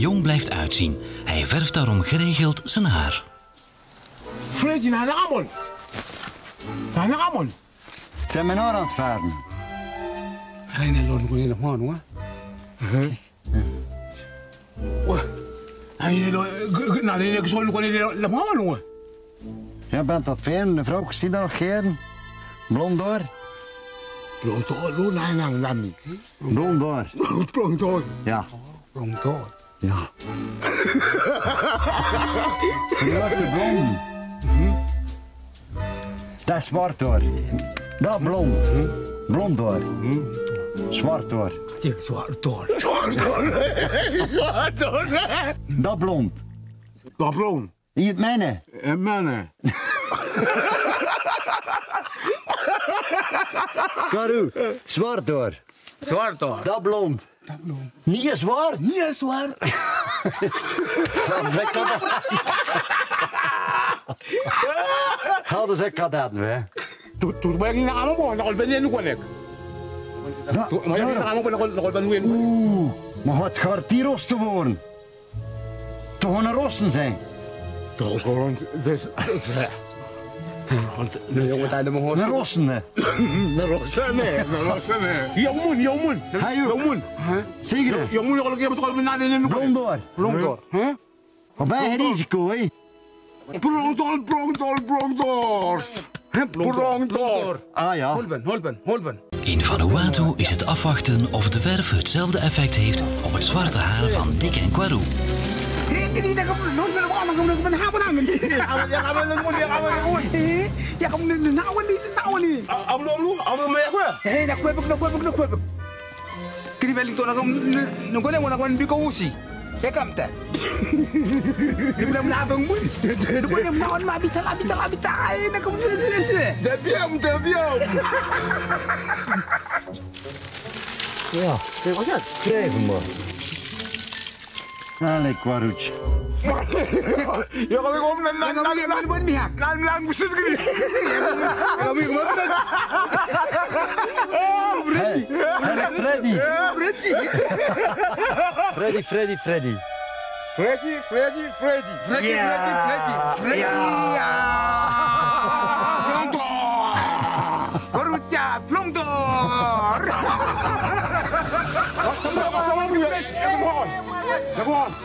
jong blijft uitzien. Hij verft daarom geregeld zijn haar. Fredje naar de Amon. Naar de Amon. Het zijn mijn haar aan het verven. Hij nee, loon kon je nog maar hoor. Hij loon, nou hoor. Jij bent dat fijn, een vrouw, ik zie dat nog geen. Blond haar. Blond door, loon, nee, nee, nee, niet. Blond haar. Blond door. Ja. Blond door. Ja. Grote blond. Dat is zwart hoor. Dat blond. Blond hoor. Zwart hoor. Zwart door. Zwart door. Zwart door. Dat blond. Dat blond. Hier het mijne. En mannen. Karu. Zwart hoor. Zwart door. Dat blond. Niet zwart. Niet zwart. Dat zeg ik dat. Hadden ze kadat, hè? Toen ben ik naar Amon, dan ben ik. Dat- Toen ben ik naar daarom. Amon, dan ben ik nu Oeh, maar het gaat die rosten worden. Toch er rosten zijn. Toch gewoon, dus, Nee, jongen, tijd om Een rosten, hè. Naar Rossen, nee, naar Rossen, nee. Jongen, jongen. Jongen. Zeker, hè. Jongen, ik heb het al benaderd in de Blond door. Blond door. Huh? Maar bij het risico, hè. Blond door, blond door, blond door. Blond door. Ah ja. Holben, holben, holben. In Vanuatu is het afwachten of de verf hetzelfde effect heeft op het zwarte haar van Dick en Kwaru. Ik niet, ik heb yang kamu ni, yang kamu lemu. yang kamu ni nak awal ni, nak awal ni. Amu awal, amu maya kau. Eh nak kau nak kau nak kau. Kini balik tu nak kamu nunggu ni nak kamu beli kau usi. Ya kamu tak. Kini belum nak abang pun. Nunggu ni nak abis tak abis tak abis nak kamu ni ni ni. Jabiam jabiam. Ya, kau macam? Kau ni sale Quarucci. Ya kami kom nan nan nan nan buat ni hak. Nan nan musim gini. Kami kom nan. Freddy. Freddy. Freddy. Freddy Freddy Freddy. Freddy Freddy Freddy. Freddy Freddy Freddy. Freddy. Pronto. Quarucci pronto. Buenísimo,